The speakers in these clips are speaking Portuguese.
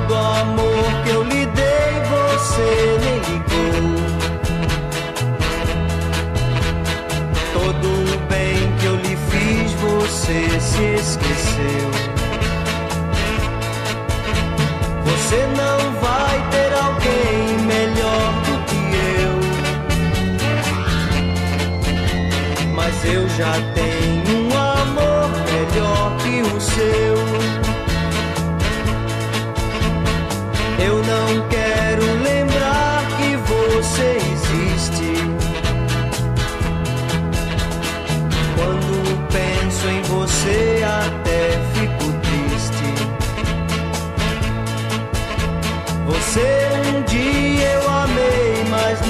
Todo amor que eu lhe dei, você nem ligou. Todo o bem que eu lhe fiz, você se esqueceu. Você não vai ter alguém melhor do que eu. Mas eu já tenho um amor melhor que o seu.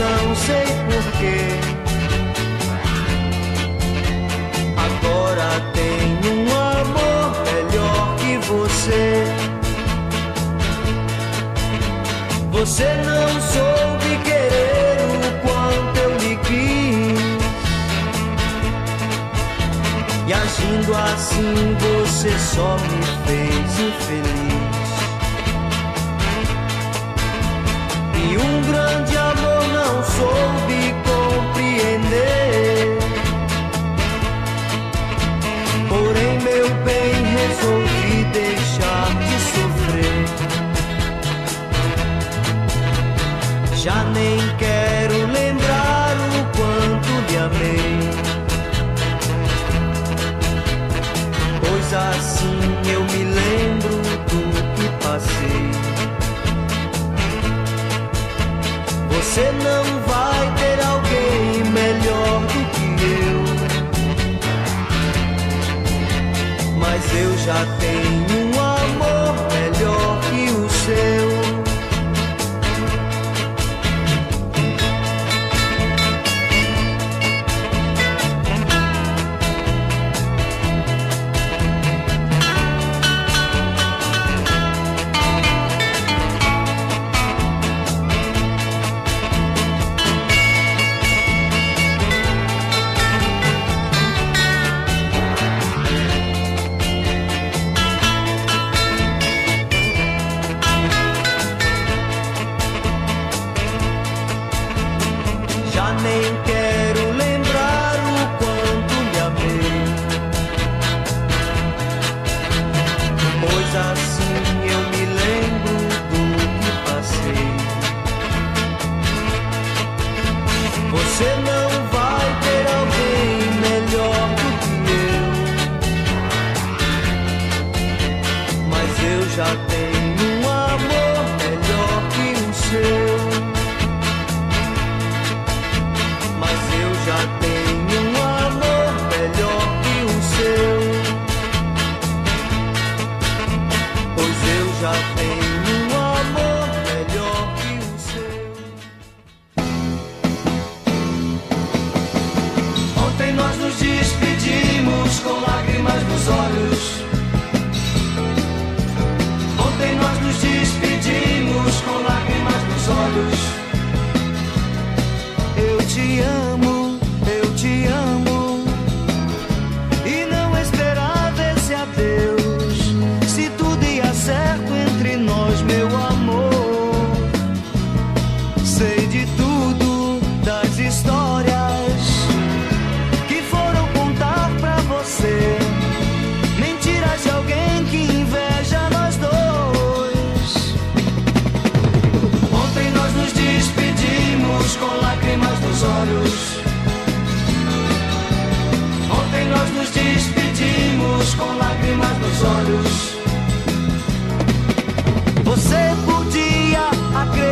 Não sei porquê. Agora tenho um amor melhor que você. Você não soube querer o quanto eu lhe quis. E agindo assim você só me fez infeliz. Um grande amor não soube compreender. Porém, meu bem, resolvi deixar de sofrer. Já nem quero lembrar o quanto lhe amei. Pois assim eu me lembro Você não vai ter alguém melhor do que eu. Mas eu já tenho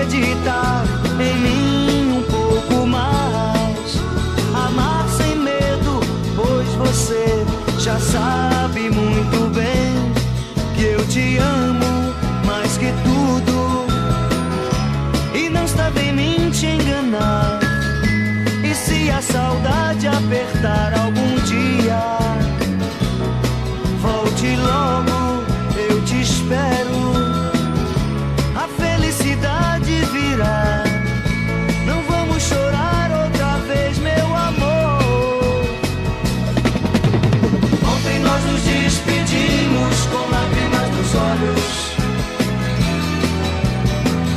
acreditar em mim um pouco mais. Amar sem medo, pois você já sabe muito bem que eu te amo mais que tudo. E não estava em mim te enganar. E se a saudade apertar algum dia, volte logo, olhos.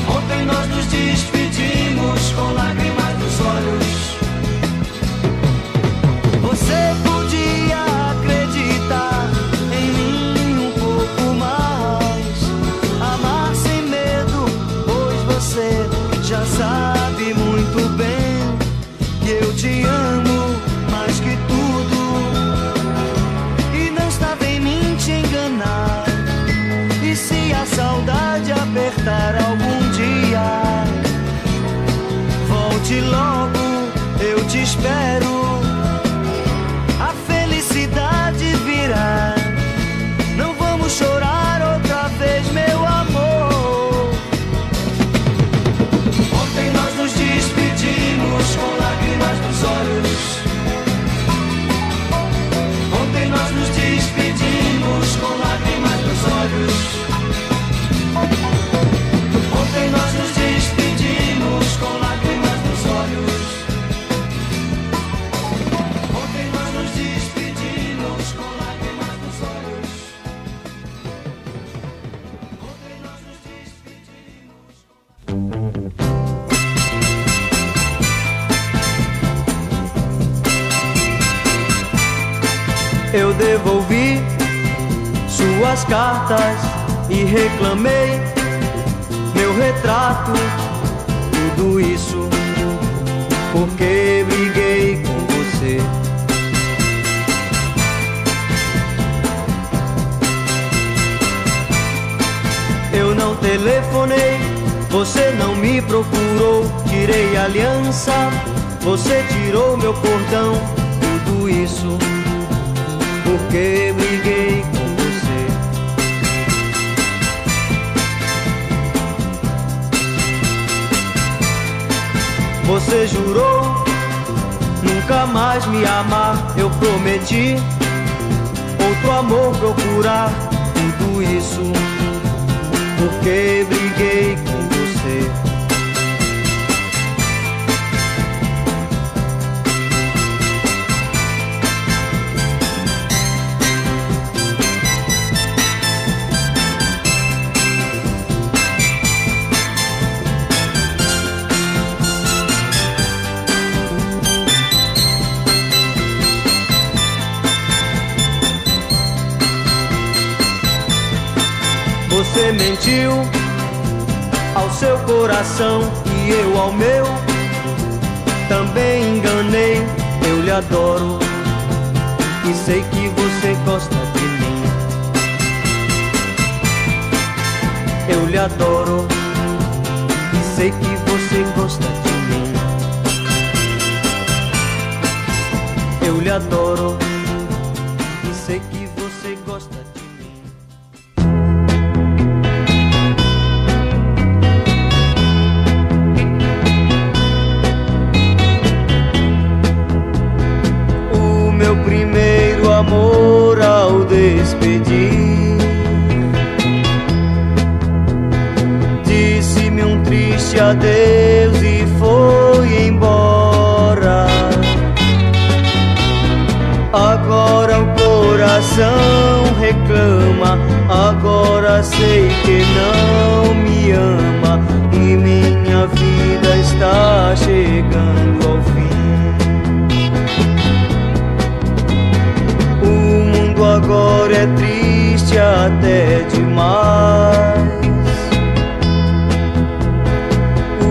Ontem nós nos despedimos com lágrimas. Suas cartas e reclamei meu retrato, tudo isso porque briguei com você. Eu não telefonei, você não me procurou, tirei aliança, você tirou meu cordão, tudo isso porque briguei Você jurou nunca mais me amar, eu prometi outro amor procurar, tudo isso porque briguei com você. Mentiu ao seu coração e eu ao meu. Também enganei, eu lhe adoro e sei que você gosta de mim. Eu lhe adoro e sei que você gosta de mim. Eu lhe adoro Agora o coração reclama Agora sei que não me ama E minha vida está chegando ao fim O mundo agora é triste até demais.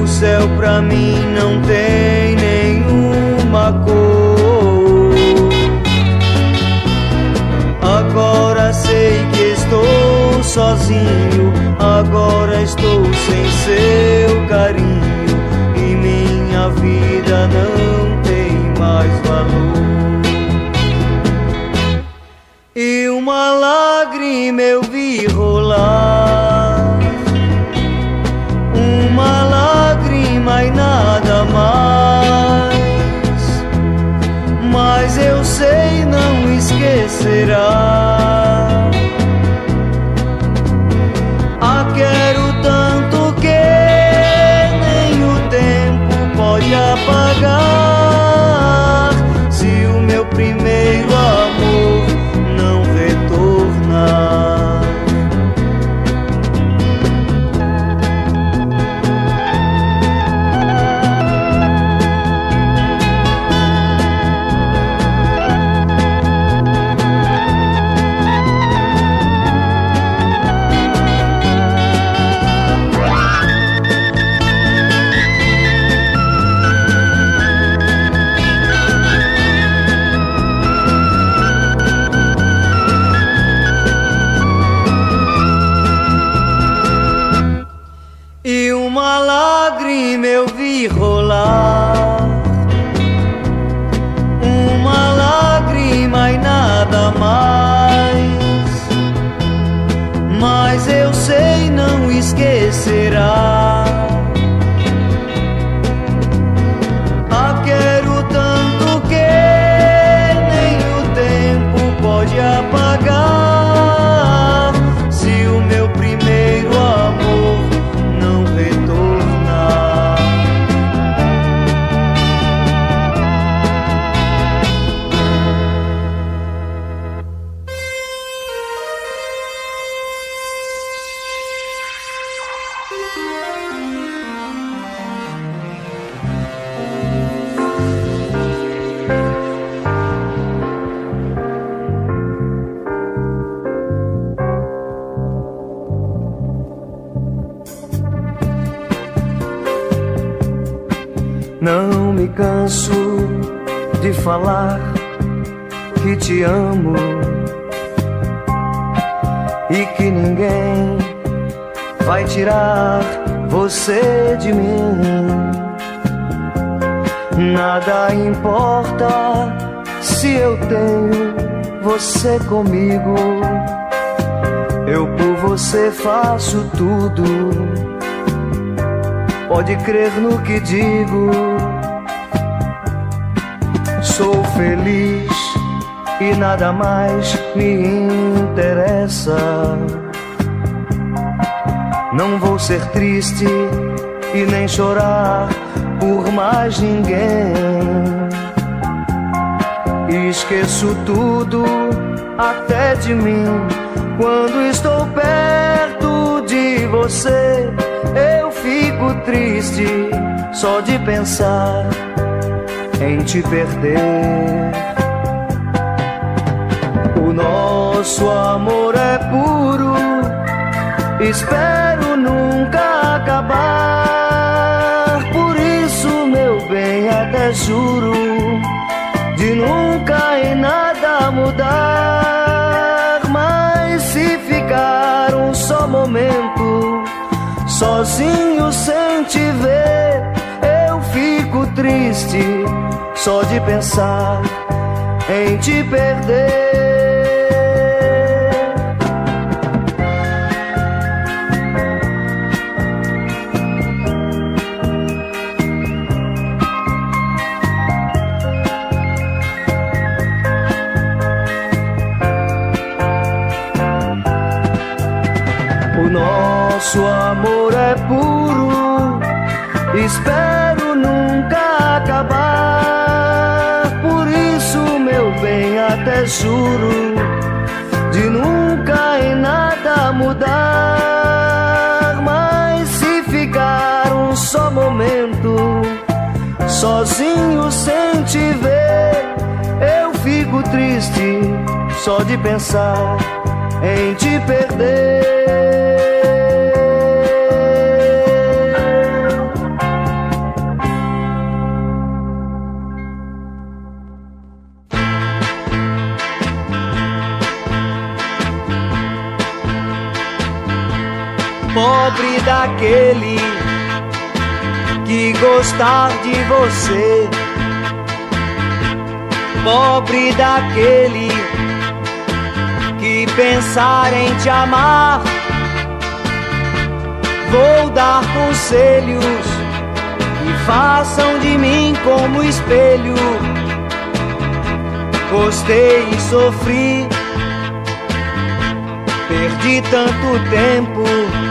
O céu pra mim não tem sozinho. Agora estou sem seu eu Não me canso de falar que te amo. Tirar você de mim. Nada importa se eu tenho você comigo. Eu por você faço tudo. Pode crer no que digo. Sou feliz e nada mais me interessa. Não vou ser triste e nem chorar por mais ninguém. Esqueço tudo até de mim quando estou perto de você. Eu fico triste só de pensar em te perder. O nosso amor é puro, espero acabar. Por isso, meu bem, até juro de nunca em nada mudar. Mas se ficar um só momento sozinho sem te ver, eu fico triste só de pensar em te perder. Puro, espero nunca acabar. Por isso, meu bem, até juro de nunca em nada mudar. Mas se ficar um só momento sozinho sem te ver, eu fico triste só de pensar em te perder. Pobre daquele que gostar de você. Pobre daquele que pensar em te amar. Vou dar conselhos e façam de mim como espelho. Gostei e sofri, perdi tanto tempo.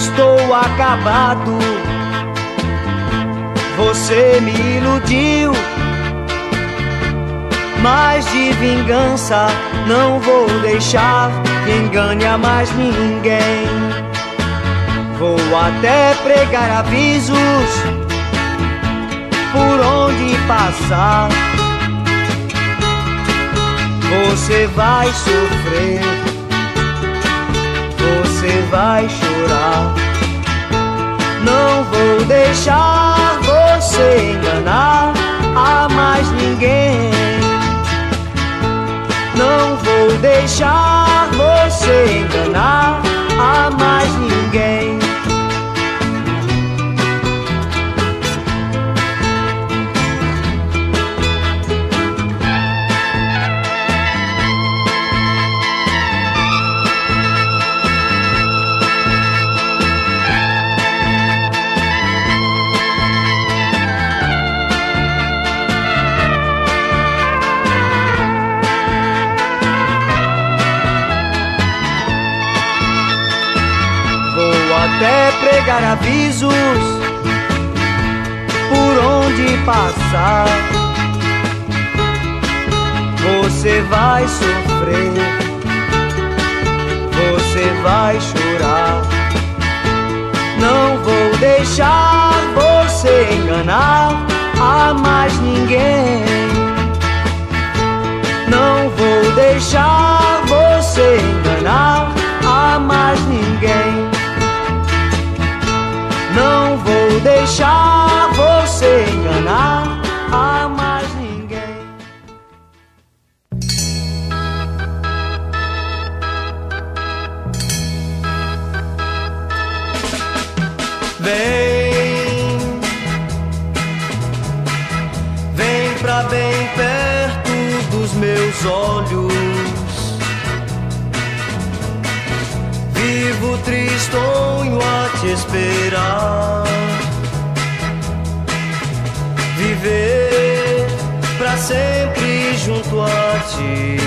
Estou acabado. Você me iludiu mas de vingança não vou deixar que engane a mais ninguém. Vou até pregar avisos por onde passar. Você vai sofrer, você vai chorar. Não vou deixar você enganar a mais ninguém. Não vou deixar você enganar a mais ninguém. Avisos por onde passar. Você vai sofrer, você vai chorar. Não vou deixar você enganar a mais ninguém. Não vou deixar olhos. Vivo tristonho a te esperar. Viver pra sempre junto a ti.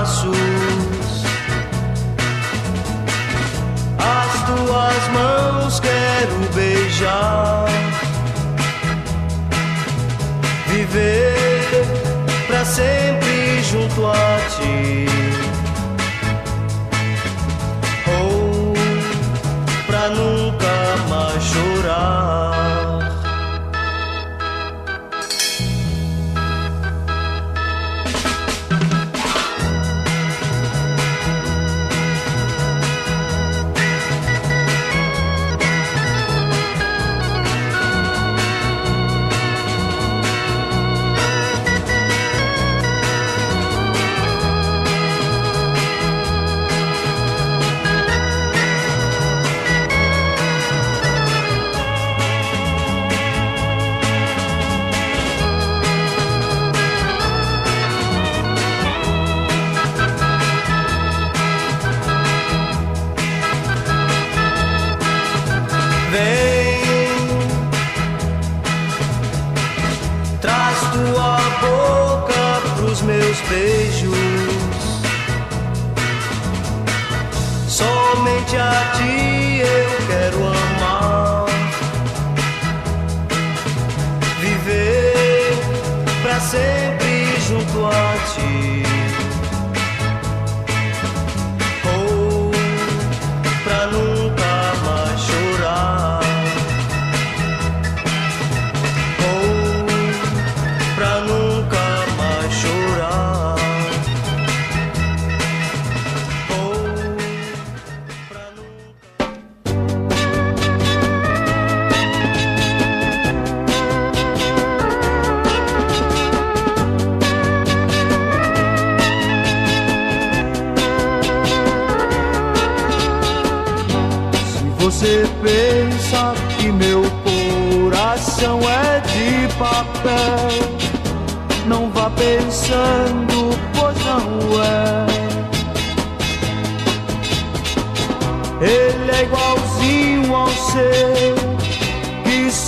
Braços. As tuas mãos quero beijar. Viver pra sempre junto a ti.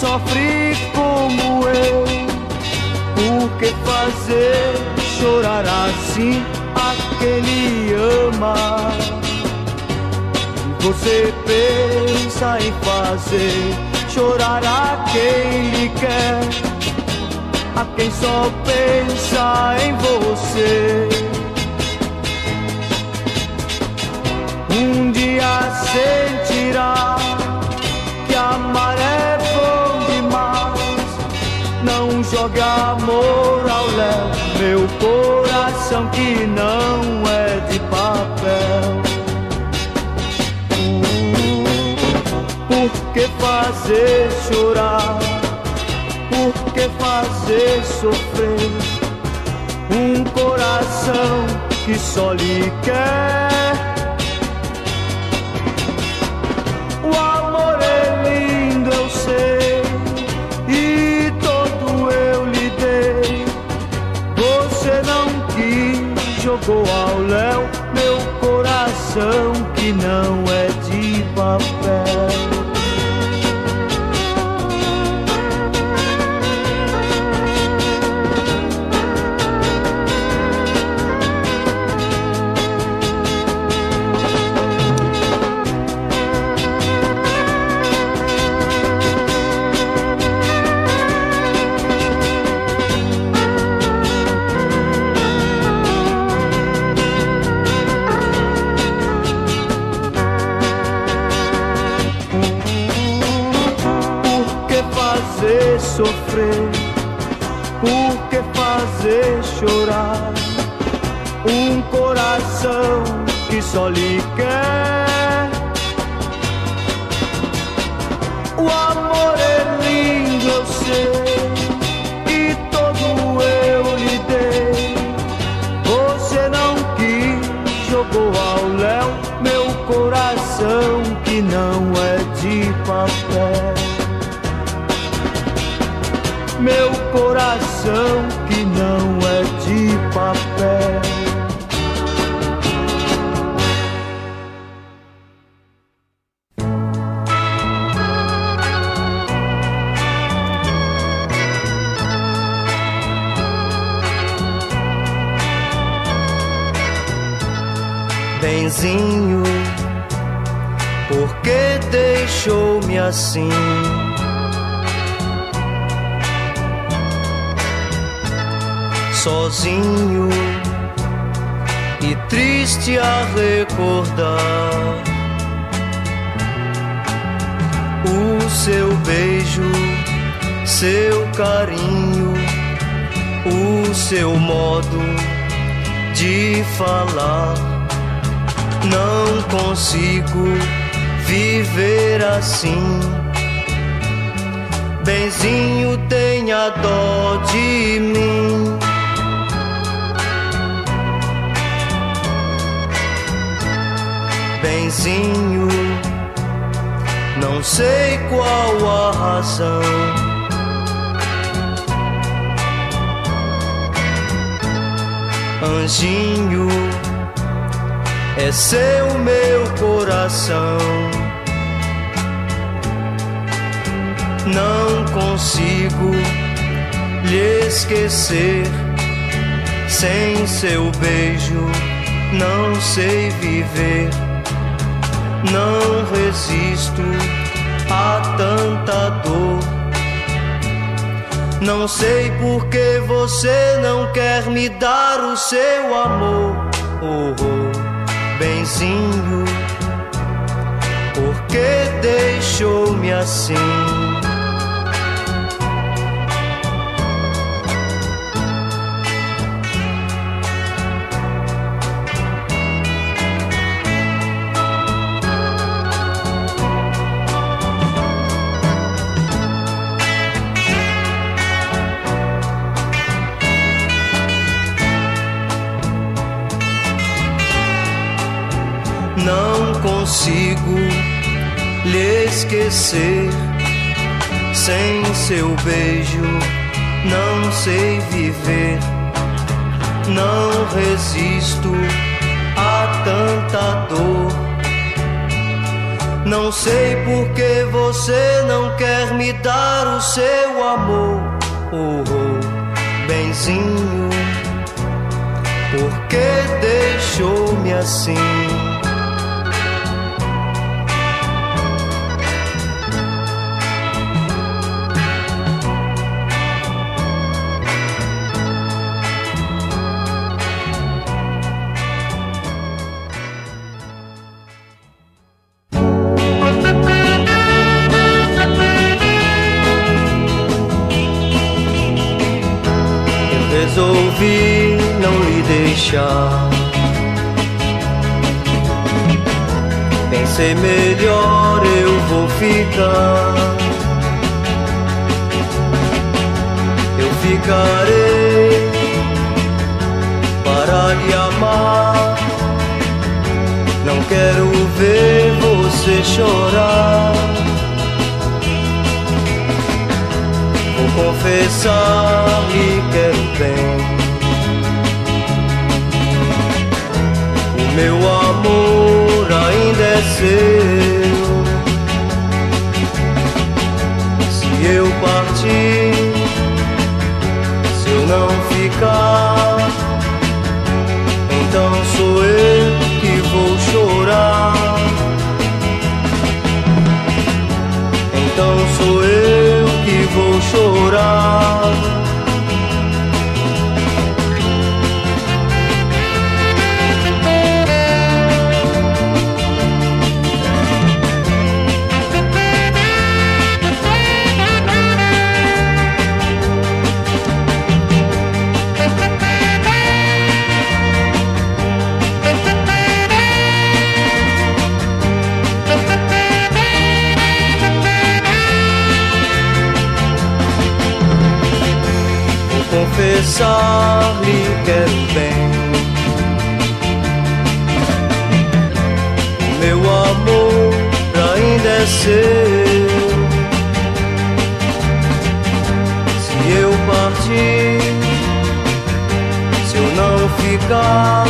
Sofre como eu. Por que fazer chorar assim a quem lhe ama? Você pensa em fazer chorar a quem lhe quer, a quem só pensa em você. Um dia sentirá que amar Jogue amor ao léu, meu coração que não é de papel. Por que fazer chorar? Por que fazer sofrer? Um coração que só lhe quer. Jogou ao léu meu coração que não fazer sofrer? Por que fazer chorar? Um coração que só lhe quer. O amor é lindo. você e todo eu lhe dei. Você não quis, jogou ao léu meu coração que não é de papel. Meu coração que não é de papel. benzinho, por que deixou-me assim? Sozinho e triste a recordar o seu beijo, seu carinho, o seu modo de falar não consigo viver assim. Benzinho, tenha dó de mim. Benzinho, não sei qual a razão. Anjinho é seu meu coração. Não consigo lhe esquecer. Sem seu beijo, não sei viver. Não resisto a tanta dor. Não sei por que você não quer me dar o seu amor. Oh, oh benzinho, por que deixou-me assim? Esquecer. Sem seu beijo não sei viver. Não resisto a tanta dor. Não sei por que você não quer me dar o seu amor. Oh, oh benzinho, por que deixou-me assim? Meu amor ainda é seu. Se eu partir, se eu não ficar, então sou eu que vou chorar. Então sou eu que vou chorar. Confessar lhe quero bem. Meu amor ainda é seu. Se eu partir, se eu não ficar,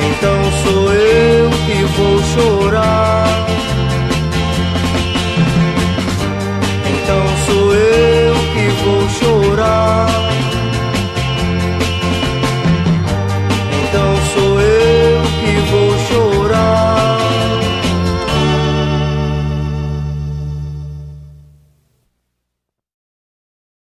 então sou eu.